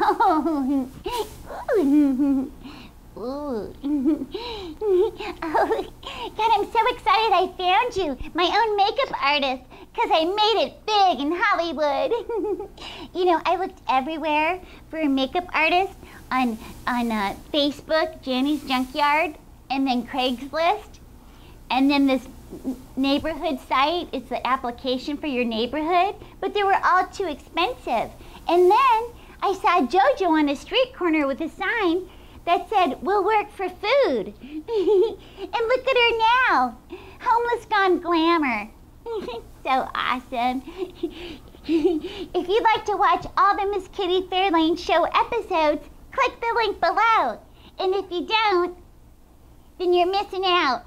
Oh. God, I'm so excited I found you, my own makeup artist, because I made it big in Hollywood. you know, I looked everywhere for a makeup artist on, on uh, Facebook, Janny's Junkyard, and then Craigslist, and then this neighborhood site. It's the application for your neighborhood, but they were all too expensive. And then I saw JoJo on a street corner with a sign that said, We'll work for food. and look at her now. Homeless gone glamour. so awesome. if you'd like to watch all the Miss Kitty Fairlane show episodes, click the link below. And if you don't, then you're missing out.